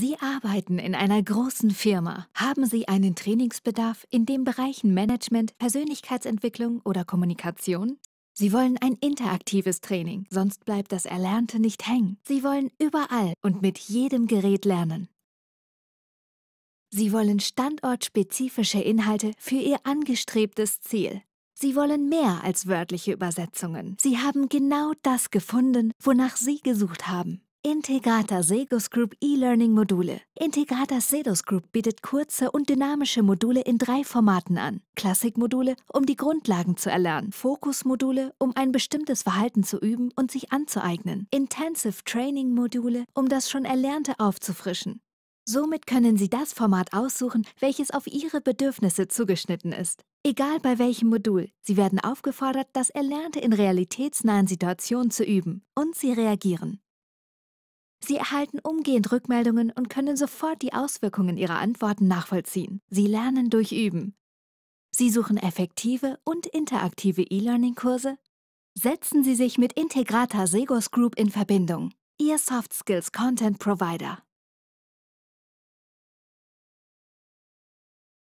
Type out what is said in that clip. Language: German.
Sie arbeiten in einer großen Firma. Haben Sie einen Trainingsbedarf in den Bereichen Management, Persönlichkeitsentwicklung oder Kommunikation? Sie wollen ein interaktives Training, sonst bleibt das Erlernte nicht hängen. Sie wollen überall und mit jedem Gerät lernen. Sie wollen standortspezifische Inhalte für Ihr angestrebtes Ziel. Sie wollen mehr als wörtliche Übersetzungen. Sie haben genau das gefunden, wonach Sie gesucht haben. Integrata Segos Group E-Learning Module. Integrata Sedos Group bietet kurze und dynamische Module in drei Formaten an. Klassikmodule, um die Grundlagen zu erlernen. Fokusmodule, um ein bestimmtes Verhalten zu üben und sich anzueignen. Intensive Training Module, um das schon Erlernte aufzufrischen. Somit können Sie das Format aussuchen, welches auf Ihre Bedürfnisse zugeschnitten ist. Egal bei welchem Modul, Sie werden aufgefordert, das Erlernte in realitätsnahen Situationen zu üben und Sie reagieren. Sie erhalten umgehend Rückmeldungen und können sofort die Auswirkungen Ihrer Antworten nachvollziehen. Sie lernen durch Üben. Sie suchen effektive und interaktive E-Learning-Kurse? Setzen Sie sich mit Integrata Segos Group in Verbindung. Ihr Soft Skills Content Provider.